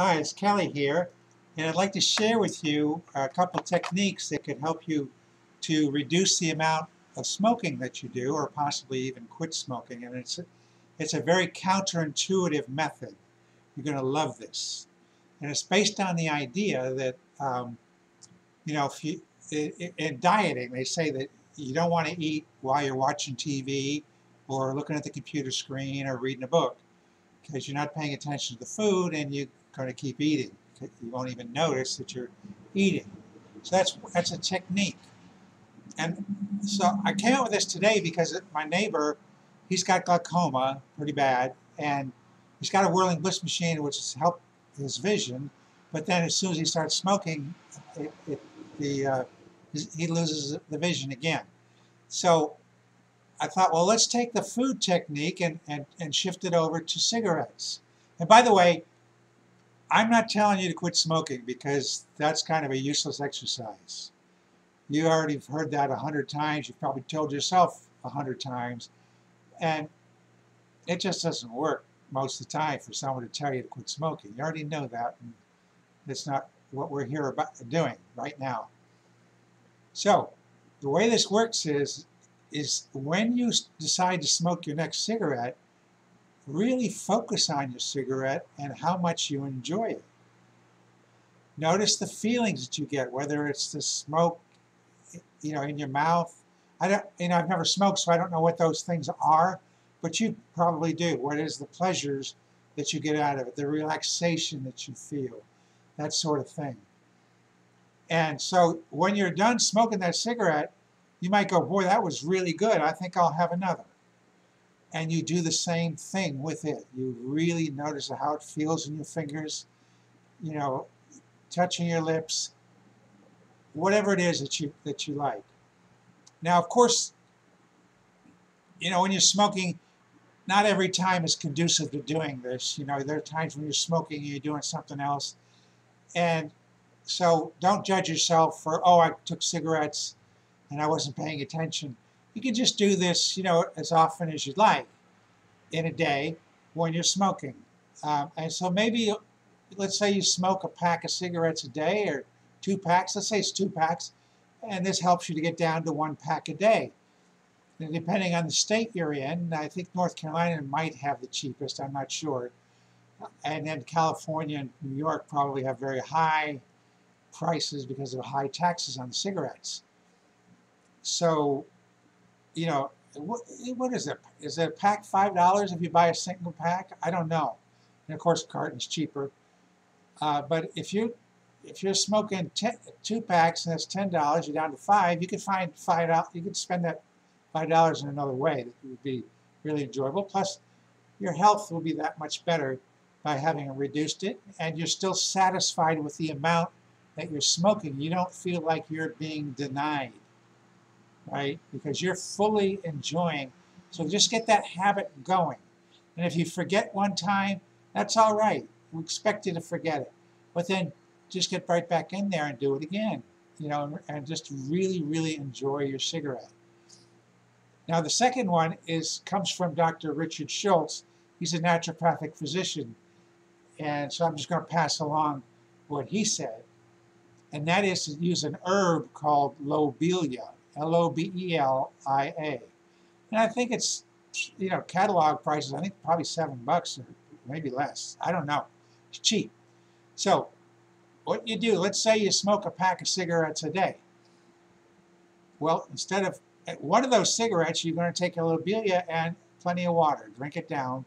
Hi, it's Kelley here, and I'd like to share with you a couple techniques that could help you to reduce the amount of smoking that you do, or possibly even quit smoking. And it's a, it's a very counterintuitive method. You're going to love this. And it's based on the idea that, um, you know, if you, in, in dieting, they say that you don't want to eat while you're watching TV or looking at the computer screen or reading a book because you're not paying attention to the food and you're going to keep eating. You won't even notice that you're eating. So that's that's a technique. And so I came up with this today because my neighbor, he's got glaucoma pretty bad, and he's got a whirling bliss machine which has helped his vision. But then as soon as he starts smoking, it, it, the uh, he loses the vision again. So I thought, well, let's take the food technique and, and, and shift it over to cigarettes. And by the way, I'm not telling you to quit smoking because that's kind of a useless exercise. You already have heard that a hundred times. You've probably told yourself a hundred times. And it just doesn't work most of the time for someone to tell you to quit smoking. You already know that. And it's not what we're here about doing right now. So the way this works is, is when you decide to smoke your next cigarette, really focus on your cigarette and how much you enjoy it. Notice the feelings that you get, whether it's the smoke, you know, in your mouth. I don't, you know, I've never smoked, so I don't know what those things are, but you probably do. What is the pleasures that you get out of it, the relaxation that you feel, that sort of thing. And so when you're done smoking that cigarette, you might go, boy, that was really good. I think I'll have another. And you do the same thing with it. You really notice how it feels in your fingers, you know, touching your lips, whatever it is that you, that you like. Now, of course, you know, when you're smoking, not every time is conducive to doing this. You know, there are times when you're smoking and you're doing something else. And so don't judge yourself for, oh, I took cigarettes and I wasn't paying attention. You can just do this, you know, as often as you'd like in a day when you're smoking. Um, and so maybe, let's say you smoke a pack of cigarettes a day or two packs. Let's say it's two packs. And this helps you to get down to one pack a day. And depending on the state you're in, I think North Carolina might have the cheapest, I'm not sure. And then California and New York probably have very high prices because of high taxes on cigarettes. So, you know, what, what is it? Is it a pack $5 if you buy a single pack? I don't know. And of course, carton's cheaper. Uh, but if you if you're smoking ten, two packs and that's ten dollars, you're down to five. You could find five dollars. You could spend that five dollars in another way that would be really enjoyable. Plus, your health will be that much better by having reduced it, and you're still satisfied with the amount that you're smoking, you don't feel like you're being denied, right? Mm-hmm. Because you're fully enjoying. So just get that habit going. And if you forget one time, that's all right. We expect you to forget it. But then just get right back in there and do it again, you know, and just really, really enjoy your cigarette. Now the second one is comes from Dr. Richard Schulze. He's a naturopathic physician. And so I'm just going to pass along what he said and that is to use an herb called lobelia, L-O-B-E-L-I-A. And I think it's, you know, catalog prices, I think probably seven bucks or maybe less. I don't know. It's cheap. So, what you do, let's say you smoke a pack of cigarettes a day. Well, instead of eh, one of those cigarettes, you're going to take a lobelia and plenty of water. Drink it down.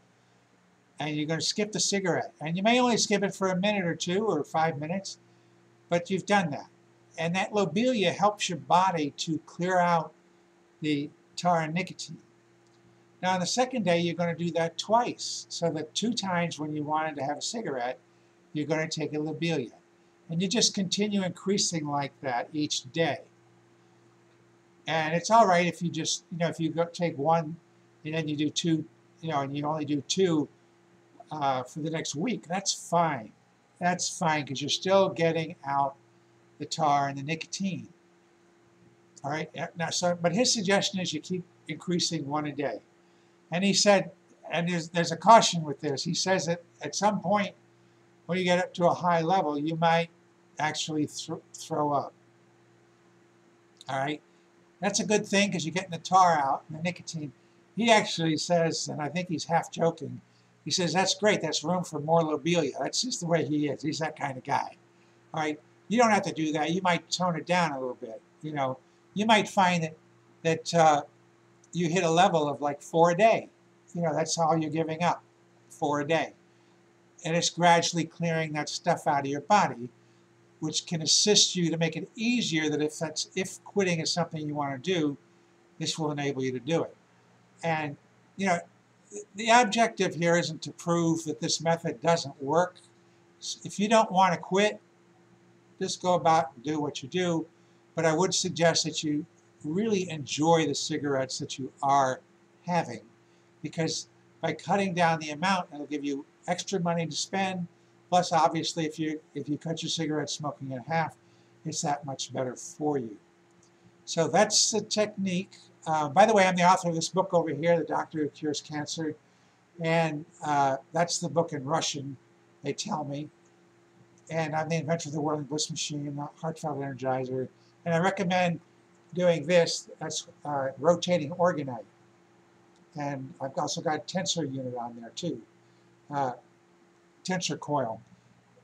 And you're going to skip the cigarette. And you may only skip it for a minute or two or five minutes but you've done that. And that lobelia helps your body to clear out the tar and nicotine. Now, on the second day, you're going to do that twice. So that two times when you wanted to have a cigarette, you're going to take a lobelia. And you just continue increasing like that each day. And it's all right if you just, you know, if you go take one and then you do two, you know, and you only do two uh, for the next week, that's fine that's fine because you're still getting out the tar and the nicotine. All right. Now, so, but his suggestion is you keep increasing one a day. And he said, and there's, there's a caution with this. He says that at some point, when you get up to a high level, you might actually th throw up. All right, that's a good thing because you're getting the tar out and the nicotine. He actually says, and I think he's half joking, he says, that's great, that's room for more lobelia. That's just the way he is. He's that kind of guy. All right, you don't have to do that. You might tone it down a little bit. You know, you might find that, that uh, you hit a level of like four a day. You know, that's all you're giving up, four a day. And it's gradually clearing that stuff out of your body, which can assist you to make it easier that if that's if quitting is something you want to do, this will enable you to do it. And, you know, the objective here isn't to prove that this method doesn't work. If you don't want to quit, just go about and do what you do. But I would suggest that you really enjoy the cigarettes that you are having because by cutting down the amount, it'll give you extra money to spend. Plus, obviously, if you if you cut your cigarette smoking in half, it's that much better for you. So that's the technique. Uh, by the way, I'm the author of this book over here, The Doctor Who Cures Cancer. And uh, that's the book in Russian, they tell me. And I'm the inventor of the Whirling Bliss Machine, the Heartfelt Energizer. And I recommend doing this, that's uh, rotating orgonite. And I've also got a tensor unit on there too, uh, tensor coil.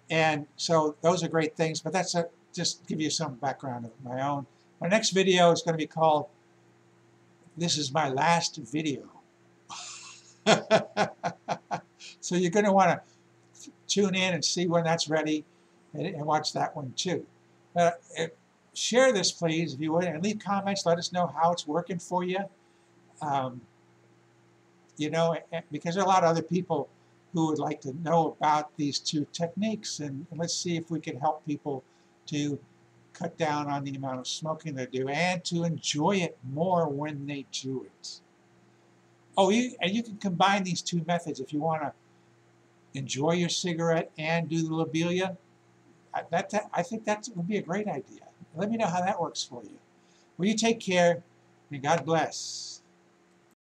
And so those are great things, but that's a, just give you some background of my own. My next video is going to be called this is my last video. so you're going to want to tune in and see when that's ready and, and watch that one too. Uh, share this please if you would and leave comments. Let us know how it's working for you. Um, you know, because there are a lot of other people who would like to know about these two techniques and, and let's see if we can help people to cut down on the amount of smoking they do and to enjoy it more when they do it. Oh, you, and you can combine these two methods if you want to enjoy your cigarette and do the lobelia. I, that, that, I think that would be a great idea. Let me know how that works for you. Will you take care, and God bless.